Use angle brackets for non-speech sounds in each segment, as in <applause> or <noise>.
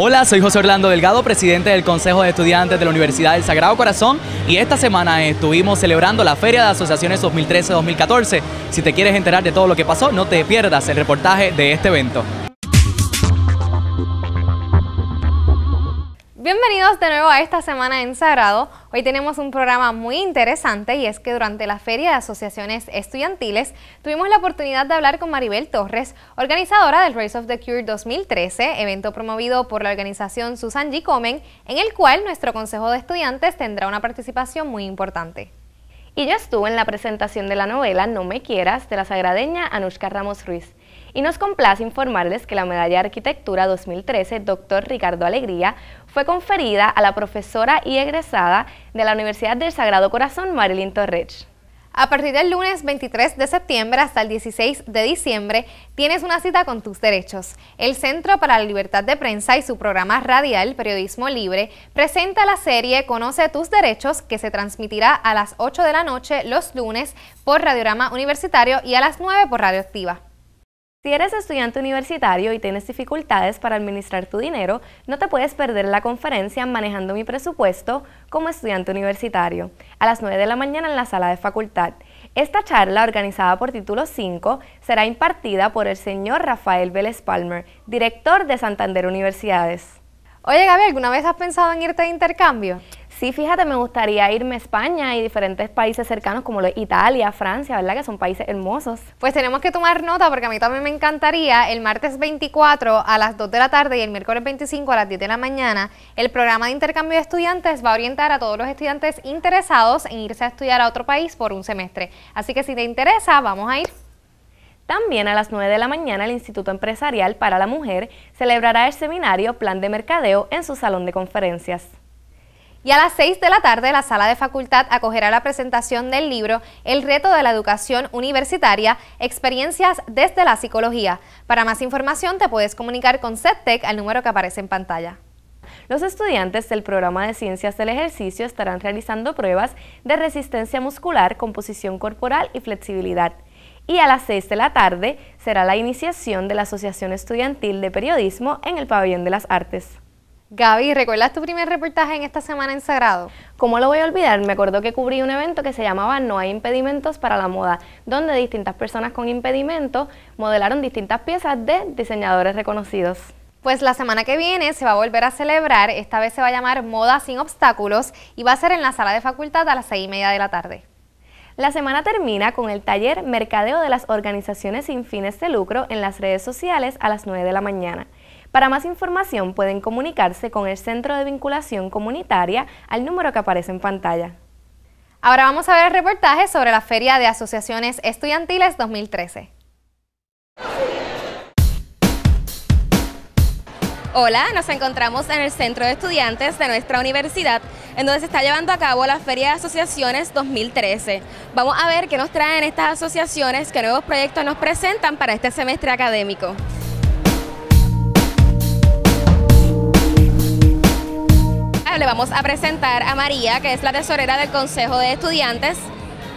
Hola, soy José Orlando Delgado, presidente del Consejo de Estudiantes de la Universidad del Sagrado Corazón y esta semana estuvimos celebrando la Feria de Asociaciones 2013-2014. Si te quieres enterar de todo lo que pasó, no te pierdas el reportaje de este evento. Bienvenidos de nuevo a esta semana en Sagrado. Hoy tenemos un programa muy interesante y es que durante la Feria de Asociaciones Estudiantiles tuvimos la oportunidad de hablar con Maribel Torres, organizadora del Race of the Cure 2013, evento promovido por la organización Susan G. Comen, en el cual nuestro Consejo de Estudiantes tendrá una participación muy importante. Y yo estuve en la presentación de la novela No me quieras de la sagradeña Anushka Ramos Ruiz. Y nos complace informarles que la Medalla de Arquitectura 2013, Dr. Ricardo Alegría, fue conferida a la profesora y egresada de la Universidad del Sagrado Corazón, Marilyn Torrech. A partir del lunes 23 de septiembre hasta el 16 de diciembre tienes una cita con tus derechos. El Centro para la Libertad de Prensa y su programa radial Periodismo Libre presenta la serie Conoce tus derechos que se transmitirá a las 8 de la noche los lunes por Radiorama Universitario y a las 9 por Radioactiva. Si eres estudiante universitario y tienes dificultades para administrar tu dinero, no te puedes perder la conferencia Manejando mi presupuesto como estudiante universitario, a las 9 de la mañana en la sala de facultad. Esta charla, organizada por Título 5, será impartida por el señor Rafael Vélez Palmer, director de Santander Universidades. Oye Gaby, ¿alguna vez has pensado en irte de intercambio? Sí, fíjate, me gustaría irme a España y diferentes países cercanos como Italia, Francia, ¿verdad? Que son países hermosos. Pues tenemos que tomar nota porque a mí también me encantaría el martes 24 a las 2 de la tarde y el miércoles 25 a las 10 de la mañana. El programa de intercambio de estudiantes va a orientar a todos los estudiantes interesados en irse a estudiar a otro país por un semestre. Así que si te interesa, vamos a ir. También a las 9 de la mañana el Instituto Empresarial para la Mujer celebrará el seminario Plan de Mercadeo en su salón de conferencias. Y a las 6 de la tarde, la sala de facultad acogerá la presentación del libro El reto de la educación universitaria, experiencias desde la psicología. Para más información te puedes comunicar con CETEC al número que aparece en pantalla. Los estudiantes del programa de Ciencias del Ejercicio estarán realizando pruebas de resistencia muscular, composición corporal y flexibilidad. Y a las 6 de la tarde será la iniciación de la Asociación Estudiantil de Periodismo en el Pabellón de las Artes. Gaby, ¿recuerdas tu primer reportaje en esta semana en Sagrado? ¿Cómo lo voy a olvidar? Me acuerdo que cubrí un evento que se llamaba No hay impedimentos para la moda, donde distintas personas con impedimentos modelaron distintas piezas de diseñadores reconocidos. Pues la semana que viene se va a volver a celebrar, esta vez se va a llamar Moda sin obstáculos y va a ser en la sala de facultad a las seis y media de la tarde. La semana termina con el taller Mercadeo de las Organizaciones sin fines de lucro en las redes sociales a las 9 de la mañana. Para más información pueden comunicarse con el Centro de Vinculación Comunitaria al número que aparece en pantalla. Ahora vamos a ver el reportaje sobre la Feria de Asociaciones Estudiantiles 2013. Hola, nos encontramos en el Centro de Estudiantes de nuestra universidad, en donde se está llevando a cabo la Feria de Asociaciones 2013. Vamos a ver qué nos traen estas asociaciones, qué nuevos proyectos nos presentan para este semestre académico. Le vamos a presentar a María, que es la tesorera del Consejo de Estudiantes.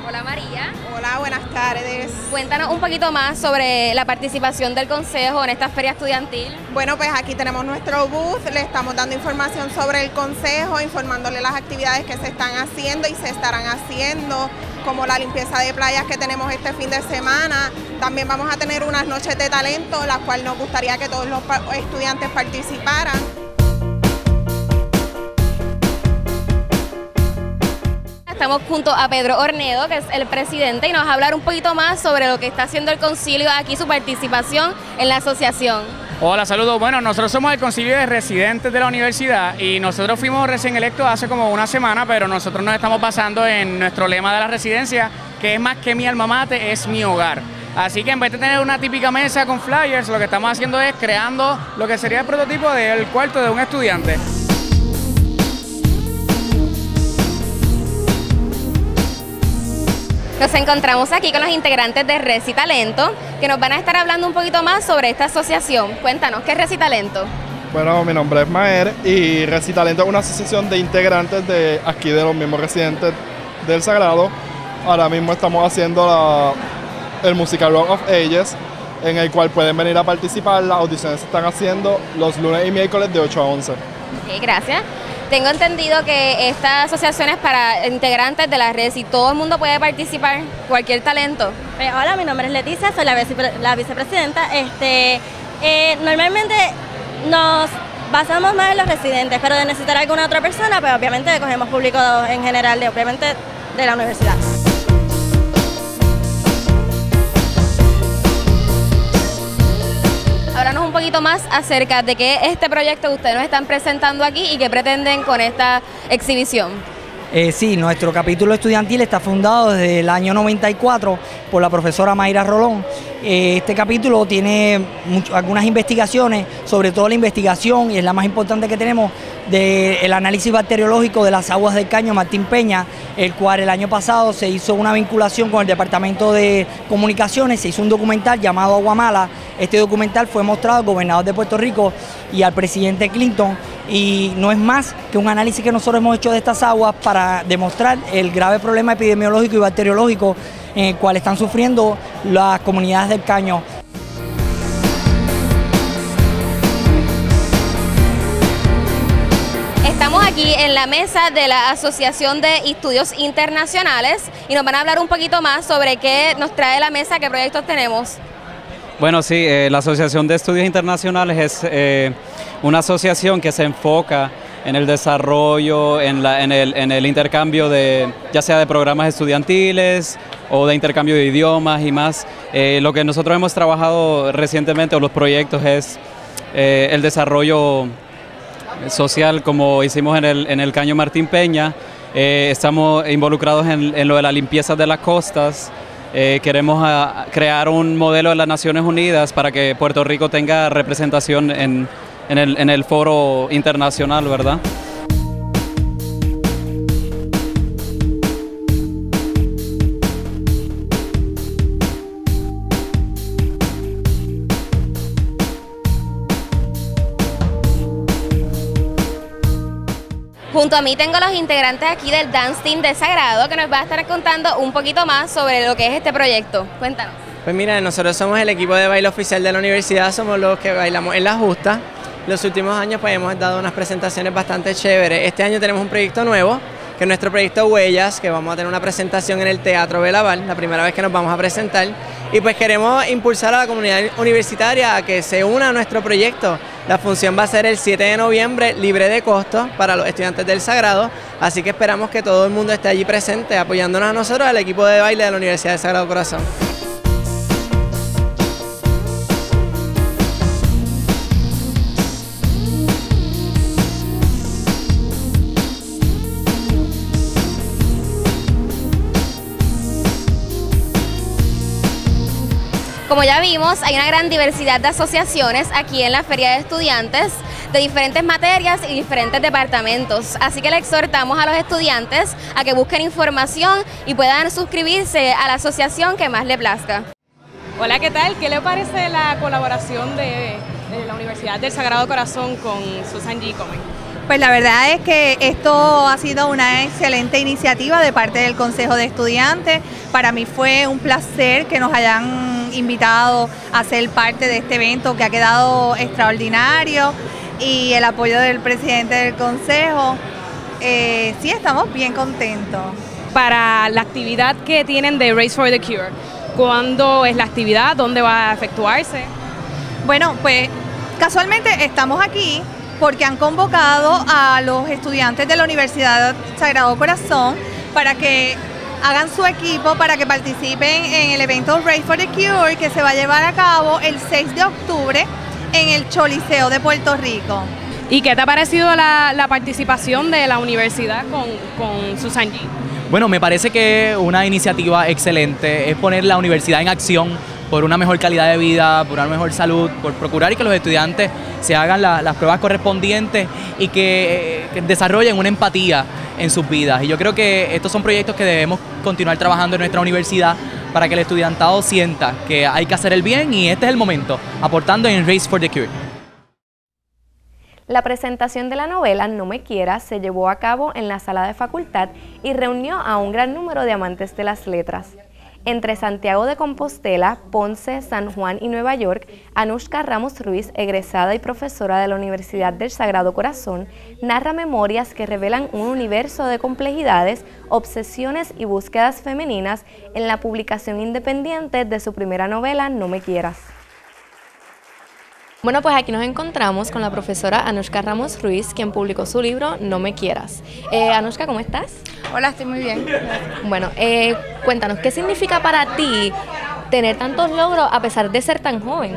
Hola María. Hola, buenas tardes. Cuéntanos un poquito más sobre la participación del Consejo en esta feria estudiantil. Bueno, pues aquí tenemos nuestro booth, le estamos dando información sobre el Consejo, informándole las actividades que se están haciendo y se estarán haciendo, como la limpieza de playas que tenemos este fin de semana. También vamos a tener unas noches de talento, las cuales nos gustaría que todos los estudiantes participaran. Estamos junto a Pedro Ornedo, que es el presidente, y nos va a hablar un poquito más sobre lo que está haciendo el concilio aquí, su participación en la asociación. Hola, saludos. Bueno, nosotros somos el concilio de residentes de la universidad y nosotros fuimos recién electos hace como una semana, pero nosotros nos estamos basando en nuestro lema de la residencia, que es más que mi alma mate, es mi hogar. Así que en vez de tener una típica mesa con flyers, lo que estamos haciendo es creando lo que sería el prototipo del cuarto de un estudiante. Nos encontramos aquí con los integrantes de Recitalento, que nos van a estar hablando un poquito más sobre esta asociación. Cuéntanos, ¿qué es Recitalento? Bueno, mi nombre es Maer y Recitalento es una asociación de integrantes de aquí de los mismos residentes del Sagrado. Ahora mismo estamos haciendo el musical Rock of Ages en el cual pueden venir a participar. Las audiciones se están haciendo los lunes y miércoles de 8 a 11. Ok, gracias. Tengo entendido que esta asociación es para integrantes de la red y todo el mundo puede participar, cualquier talento. Eh, hola, mi nombre es Leticia, soy la, vicepresidenta. Este, eh, normalmente nos basamos más en los residentes, pero de necesitar alguna otra persona, pues obviamente cogemos público en general, de, obviamente de la universidad. Háblanos un poquito más acerca de qué este proyecto que ustedes nos están presentando aquí y qué pretenden con esta exhibición. Eh, sí, nuestro capítulo estudiantil está fundado desde el año 94 por la profesora Mayra Rolón. Eh, este capítulo tiene algunas investigaciones, sobre todo la investigación, y es la más importante que tenemos, del análisis bacteriológico de las aguas del caño Martín Peña, el cual el año pasado se hizo una vinculación con el Departamento de Comunicaciones, se hizo un documental llamado Aguamala. Este documental fue mostrado al gobernador de Puerto Rico y al presidente Clinton y no es más que un análisis que nosotros hemos hecho de estas aguas para demostrar el grave problema epidemiológico y bacteriológico en el cual están sufriendo las comunidades del caño. Estamos aquí en la mesa de la Asociación de Estudios Internacionales y nos van a hablar un poquito más sobre qué nos trae la mesa, qué proyectos tenemos. Bueno, sí, eh, la Asociación de Estudios Internacionales es eh, una asociación que se enfoca en el desarrollo, en, el, intercambio de, ya sea de programas estudiantiles o de intercambio de idiomas y más. Eh, lo que nosotros hemos trabajado recientemente o los proyectos es el desarrollo social como hicimos en el, en el Caño Martín Peña. estamos involucrados en, en lo de la limpieza de las costas. Eh, queremos ah, crear un modelo de las Naciones Unidas para que Puerto Rico tenga representación en, el, en el foro internacional, ¿verdad? Junto a mí tengo los integrantes aquí del Dance Team de Sagrado que nos va a estar contando un poquito más sobre lo que es este proyecto. Cuéntanos. Pues mira, nosotros somos el equipo de baile oficial de la universidad, somos los que bailamos en la justa. Los últimos años pues hemos dado unas presentaciones bastante chéveres. Este año tenemos un proyecto nuevo, que es nuestro proyecto Huellas, que vamos a tener una presentación en el Teatro Belaval, la primera vez que nos vamos a presentar. Y pues queremos impulsar a la comunidad universitaria a que se una a nuestro proyecto la función va a ser el 7 de noviembre, libre de costo para los estudiantes del Sagrado, así que esperamos que todo el mundo esté allí presente apoyándonos a nosotros, al equipo de baile de la Universidad del Sagrado Corazón. Como ya vimos, hay una gran diversidad de asociaciones aquí en la Feria de Estudiantes de diferentes materias y diferentes departamentos. Así que le exhortamos a los estudiantes a que busquen información y puedan suscribirse a la asociación que más le plazca. Hola, ¿qué tal? ¿Qué le parece la colaboración de, la Universidad del Sagrado Corazón con Susan G. Komen? Pues la verdad es que esto ha sido una excelente iniciativa de parte del Consejo de Estudiantes. Para mí fue un placer que nos hayan invitado a ser parte de este evento que ha quedado extraordinario y el apoyo del presidente del Consejo. Eh, sí, estamos bien contentos. Para la actividad que tienen de Race for the Cure, ¿cuándo es la actividad? ¿Dónde va a efectuarse? Bueno, pues casualmente estamos aquí porque han convocado a los estudiantes de la Universidad Sagrado Corazón para que hagan su equipo para que participen en el evento Race for the Cure que se va a llevar a cabo el 6 de octubre en el Choliseo de Puerto Rico. ¿Y qué te ha parecido la, participación de la universidad con, con Susan G? Bueno, me parece que una iniciativa excelente es poner la universidad en acción por una mejor calidad de vida, por una mejor salud, por procurar y que los estudiantes se hagan las pruebas correspondientes y que, que, desarrollen una empatía en sus vidas. Y yo creo que estos son proyectos que debemos continuar trabajando en nuestra universidad para que el estudiantado sienta que hay que hacer el bien y este es el momento, aportando en Race for the Cure. La presentación de la novela No me quieras se llevó a cabo en la sala de facultad y reunió a un gran número de amantes de las letras. Entre Santiago de Compostela, Ponce, San Juan y Nueva York, Anushka Ramos Ruiz, egresada y profesora de la Universidad del Sagrado Corazón, narra memorias que revelan un universo de complejidades, obsesiones y búsquedas femeninas en la publicación independiente de su primera novela No me quieras. Bueno, pues aquí nos encontramos con la profesora Anushka Ramos Ruiz, quien publicó su libro No me quieras. Eh, Anushka, ¿cómo estás? Hola, estoy muy bien. Bueno, eh, cuéntanos, ¿qué significa para ti tener tantos logros a pesar de ser tan joven?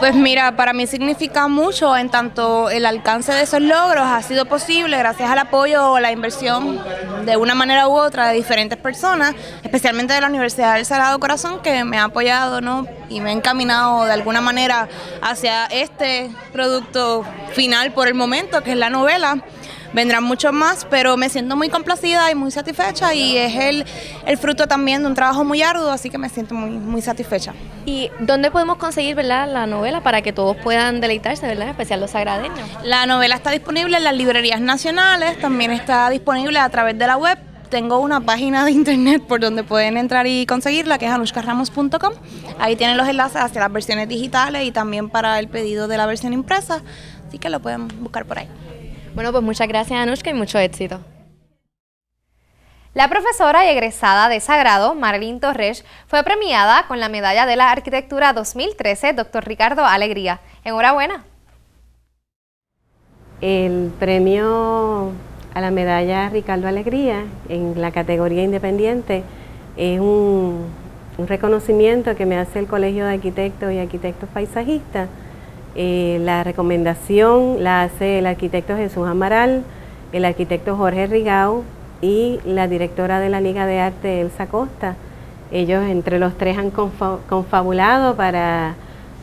Pues mira, para mí significa mucho en tanto el alcance de esos logros ha sido posible gracias al apoyo o la inversión de una manera u otra de diferentes personas, especialmente de la Universidad del Sagrado Corazón que me ha apoyado ¿no? y me ha encaminado de alguna manera hacia este producto final por el momento, que es la novela vendrán muchos más, pero me siento muy complacida y muy satisfecha y es el, el fruto también de un trabajo muy arduo, así que me siento muy, muy satisfecha. ¿Y dónde podemos conseguir ¿verdad? la novela para que todos puedan deleitarse, ¿verdad? en especial los sagradeños? La novela está disponible en las librerías nacionales, también está disponible a través de la web tengo una página de internet por donde pueden entrar y conseguirla, que es anushkaramos.com. Ahí tienen los enlaces hacia las versiones digitales y también para el pedido de la versión impresa, así que lo pueden buscar por ahí. Bueno, pues muchas gracias Anushka y mucho éxito. La profesora y egresada de Sagrado, Marilyn Torres, fue premiada con la Medalla de la Arquitectura 2013, Dr. Ricardo Alegría. Enhorabuena. El premio a la Medalla Ricardo Alegría en la categoría independiente es un, un reconocimiento que me hace el Colegio de Arquitectos y Arquitectos Paisajistas eh, la recomendación la hace el arquitecto Jesús Amaral, el arquitecto Jorge Rigau y la directora de la Liga de Arte, Elsa Costa. Ellos entre los tres han confabulado para,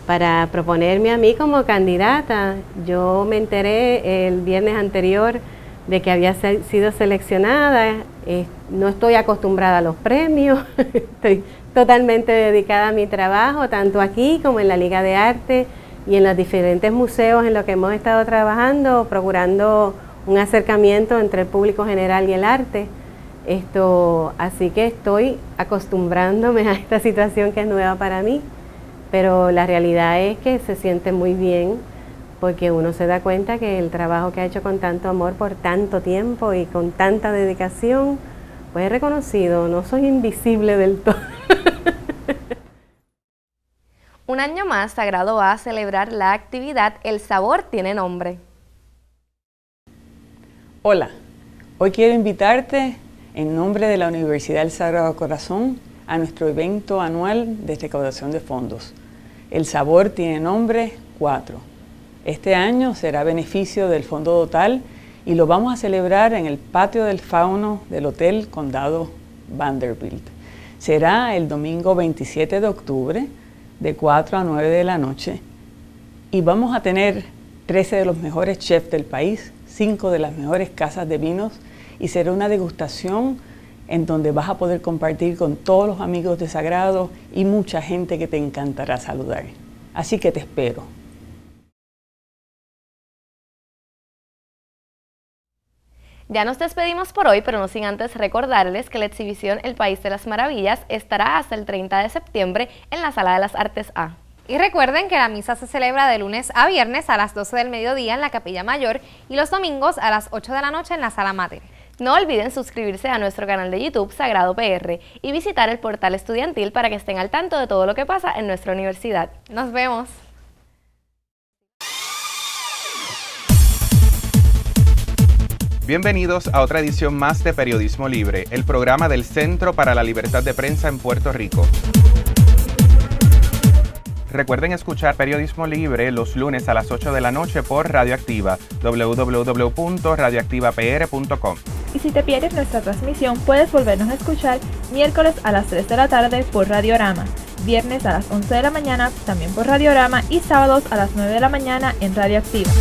para proponerme a mí como candidata. Yo me enteré el viernes anterior de que había sido seleccionada. no estoy acostumbrada a los premios, <laughs> estoy totalmente dedicada a mi trabajo, tanto aquí como en la Liga de Arte y en los diferentes museos en los que hemos estado trabajando, procurando un acercamiento entre el público general y el arte. Esto, así que estoy acostumbrándome a esta situación que es nueva para mí, pero la realidad es que se siente muy bien porque uno se da cuenta que el trabajo que ha hecho con tanto amor por tanto tiempo y con tanta dedicación, pues es reconocido, no soy invisible del todo. Un año más, Sagrado a celebrar la actividad El Sabor Tiene Nombre. Hola, hoy quiero invitarte en nombre de la Universidad del Sagrado Corazón a nuestro evento anual de recaudación de fondos. El Sabor Tiene Nombre 4. Este año será beneficio del Fondo Total y lo vamos a celebrar en el patio del fauno del Hotel Condado Vanderbilt. Será el domingo 27 de octubre de 4 a 9 de la noche y vamos a tener 13 de los mejores chefs del país, 5 de las mejores casas de vinos y será una degustación en donde vas a poder compartir con todos los amigos de Sagrado y mucha gente que te encantará saludar. Así que te espero. Ya nos despedimos por hoy, pero no sin antes recordarles que la exhibición El País de las Maravillas estará hasta el 30 de septiembre en la Sala de las Artes A. Y recuerden que la misa se celebra de lunes a viernes a las 12 del mediodía en la Capilla Mayor y los domingos a las 8 de la noche en la Sala Mater. No olviden suscribirse a nuestro canal de YouTube Sagrado PR y visitar el portal estudiantil para que estén al tanto de todo lo que pasa en nuestra universidad. Nos vemos. Bienvenidos a otra edición más de Periodismo Libre, el programa del Centro para la Libertad de Prensa en Puerto Rico. Recuerden escuchar Periodismo Libre los lunes a las 8 de la noche por Radioactiva, www.radioactivapr.com. Y si te pierdes nuestra transmisión, puedes volvernos a escuchar miércoles a las 3 de la tarde por Radiorama, viernes a las 11 de la mañana también por Radiorama y sábados a las 9 de la mañana en Radioactiva.